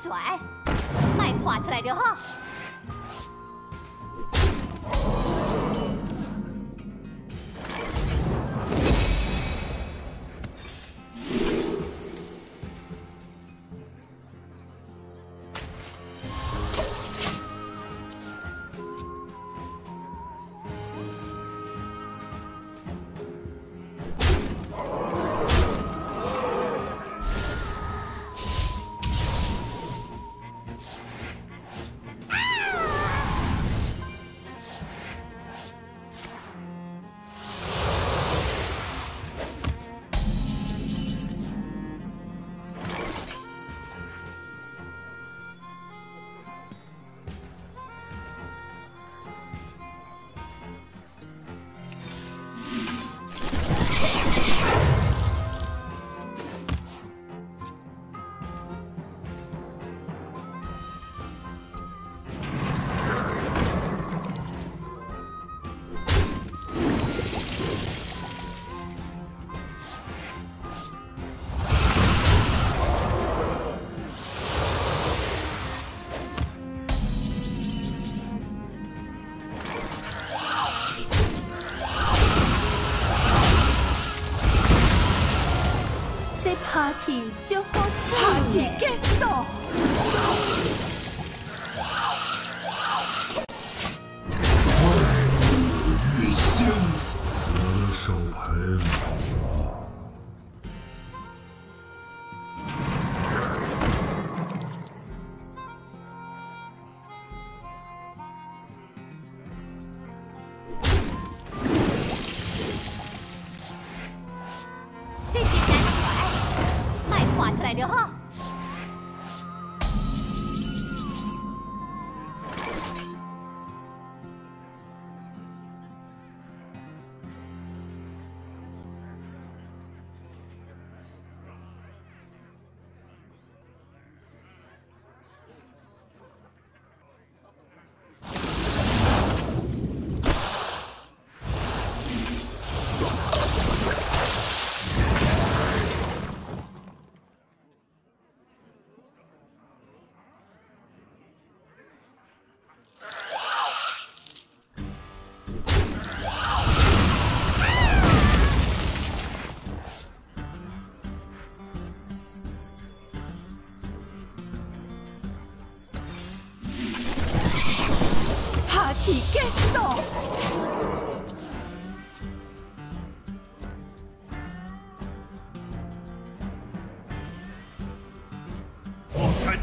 拽，卖破出来就好。拍戏就好拍戏结束。欢迎雨仙，死守恩。けそう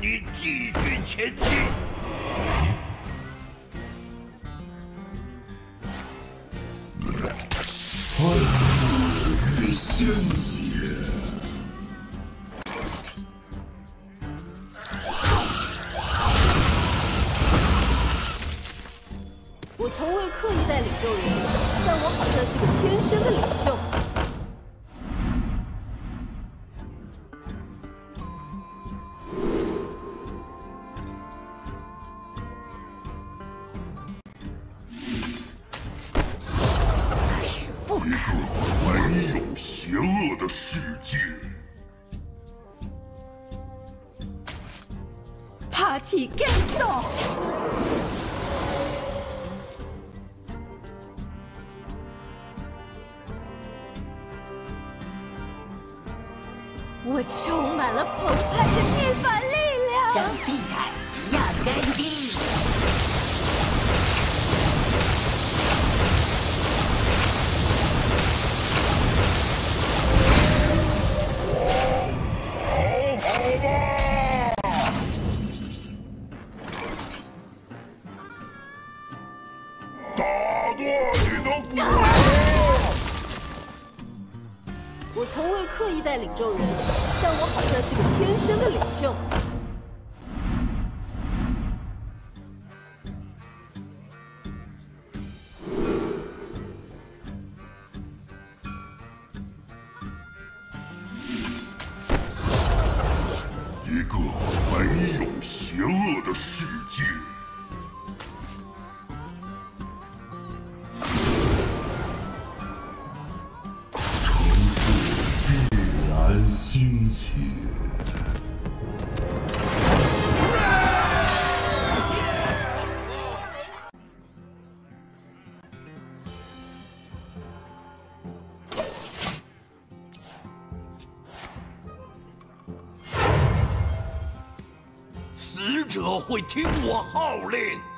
你继续前。进。Party get o 我充满了澎湃的逆反力量，将地毯压我从未刻意带领众人，但我好像是个天生的领袖。一个没有邪恶的世界。者会听我号令。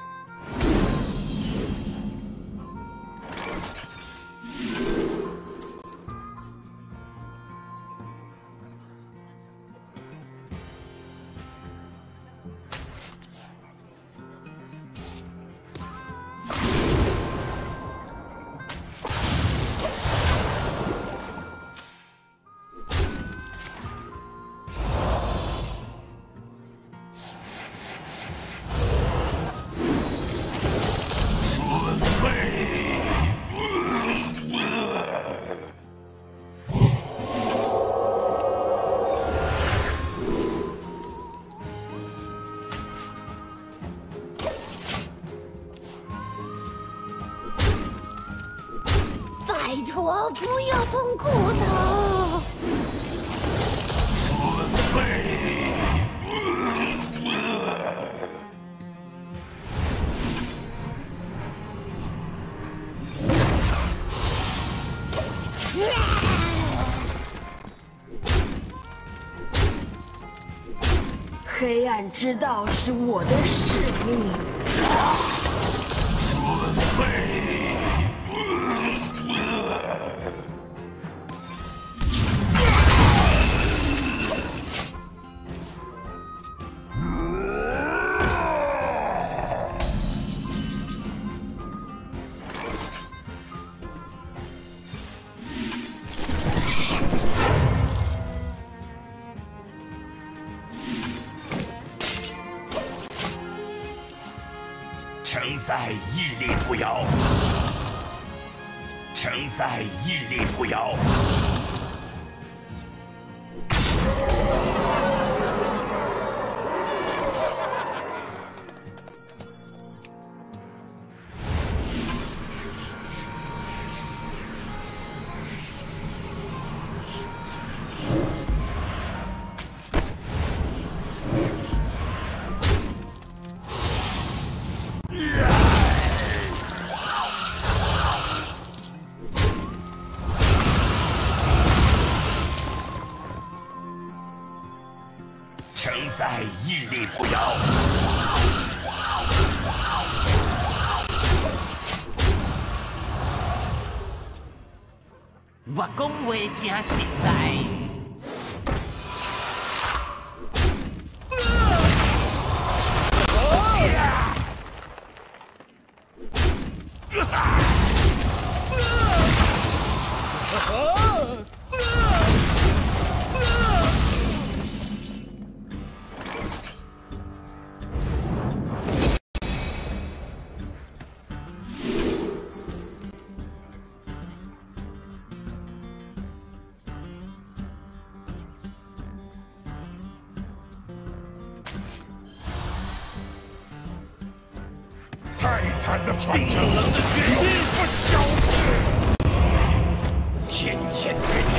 我，不要碰骨头！黑暗之道是我的使命。准备在屹立不摇，城塞屹立不摇。城塞屹立不摇。我讲话真实在。泰的传承，冰冷的决心，不消逝。天谴之年，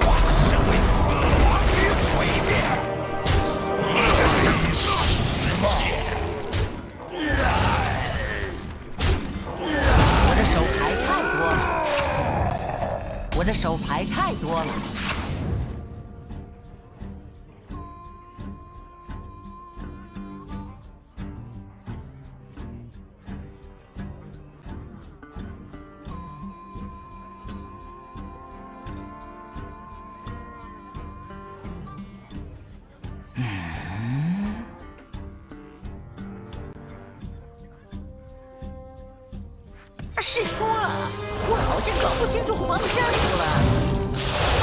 化身为死亡与毁灭。我的手牌太多了，我的手牌太多了。是说，我好像搞不清楚方向了。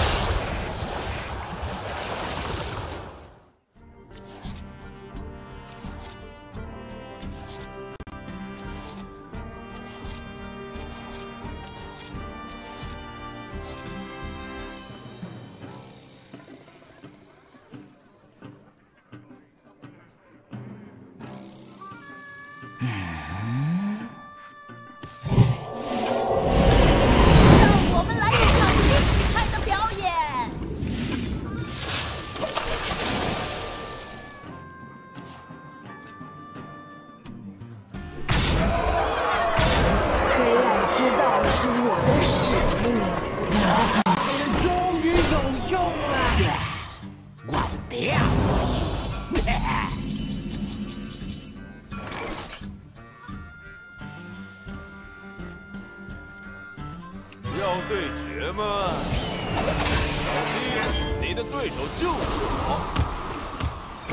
对手就是我。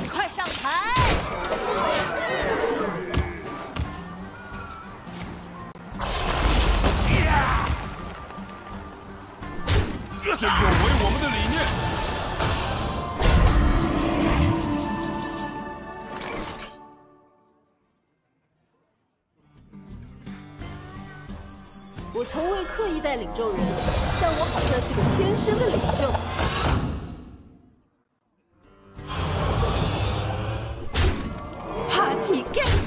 快上台！这有违我们的理念。我从未刻意带领众人，但我好像是个天生的领袖。cheek. Get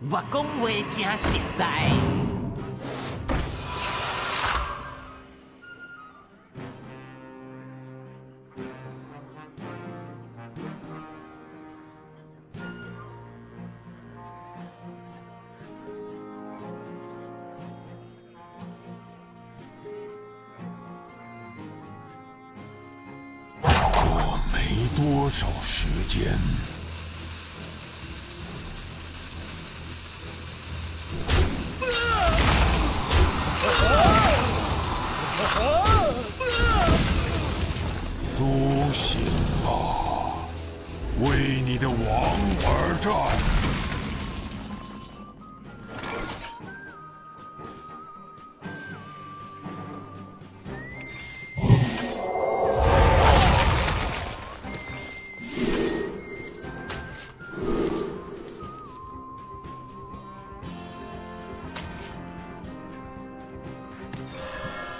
我讲话真实在。我没多少时间。苏醒吧，为你的王而战！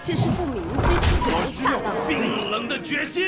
这是不明冰冷的决心。